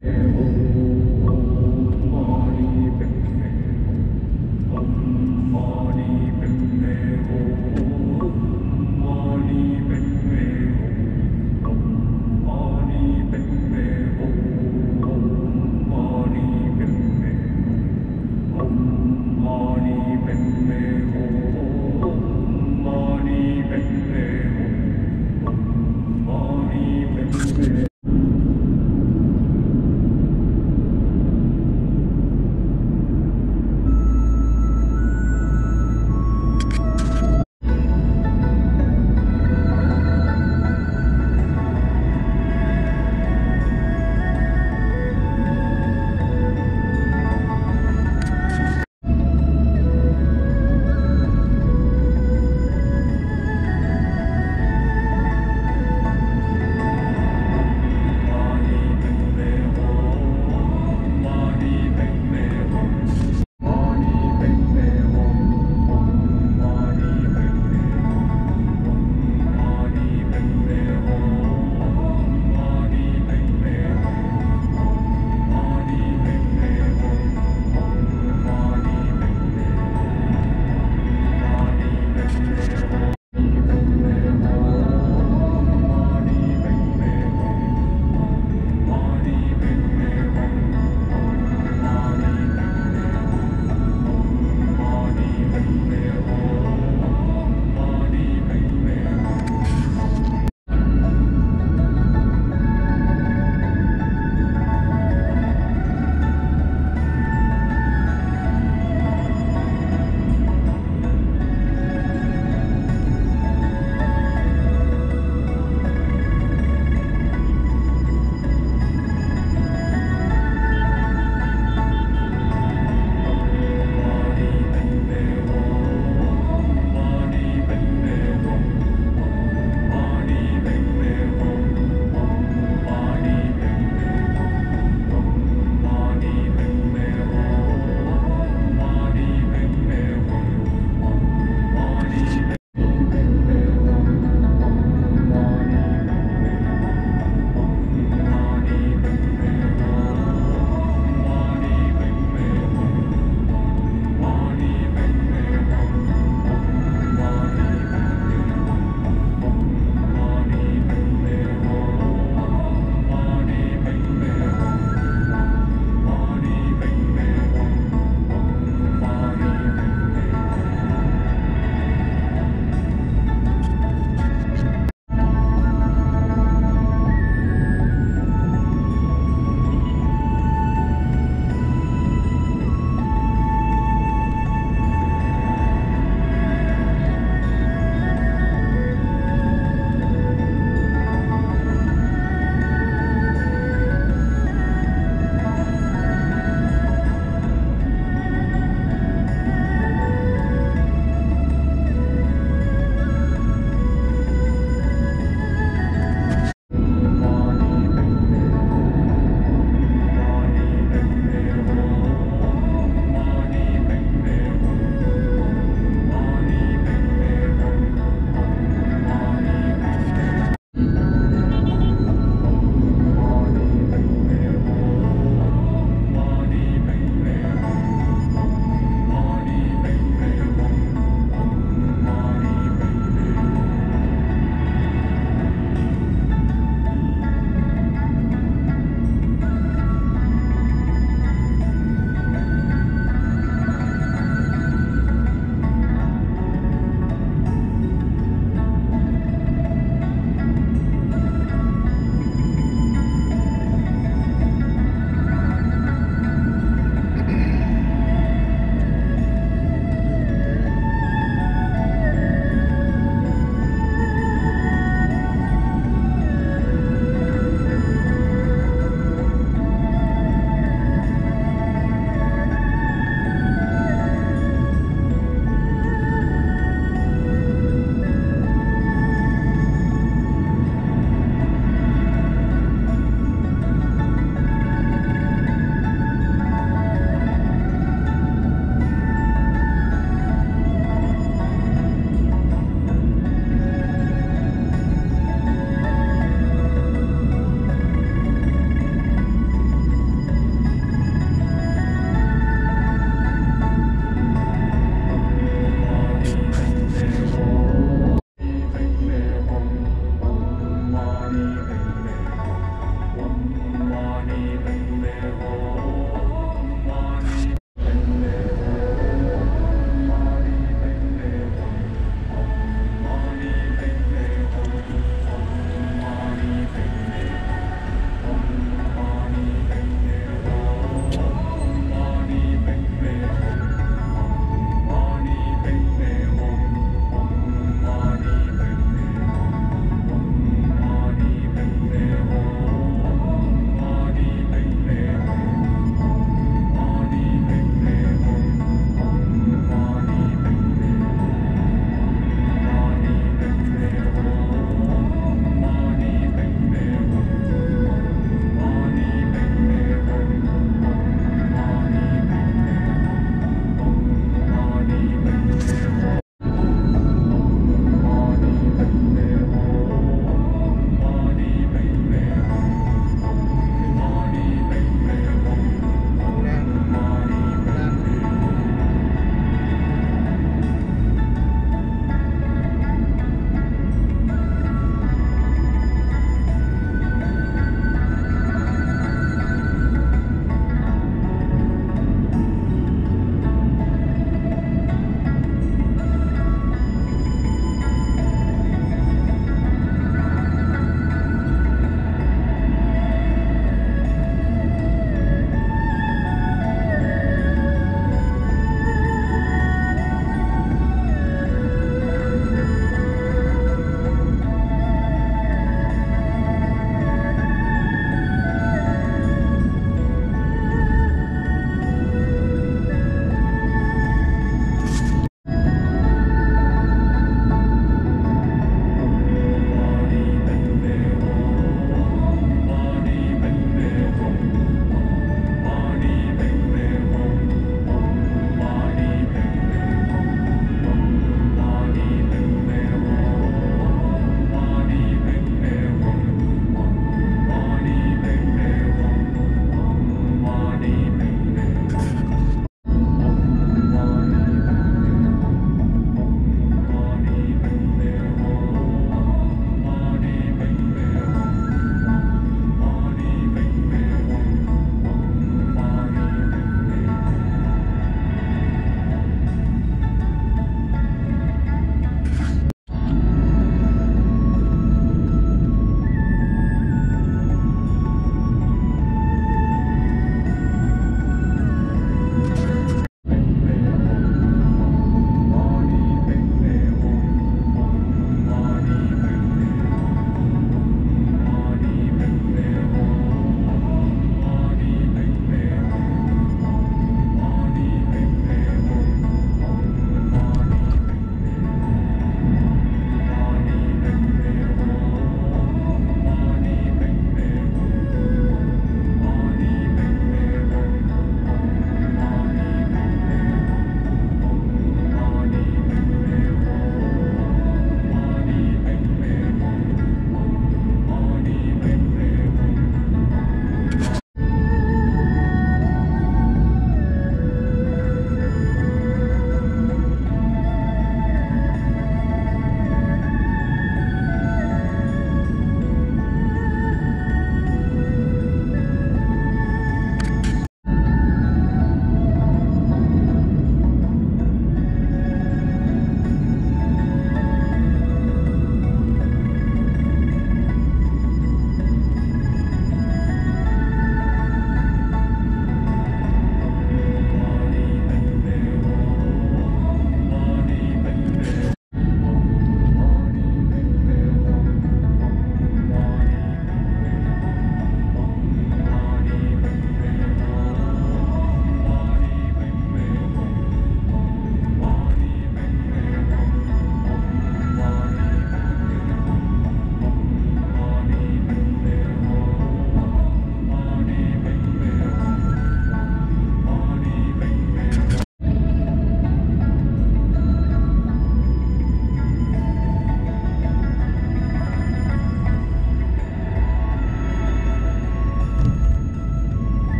Yeah.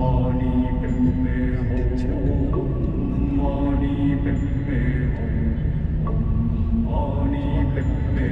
மாடி பெண்ணே மாடி பெண்ணே மாடி பெண்ணே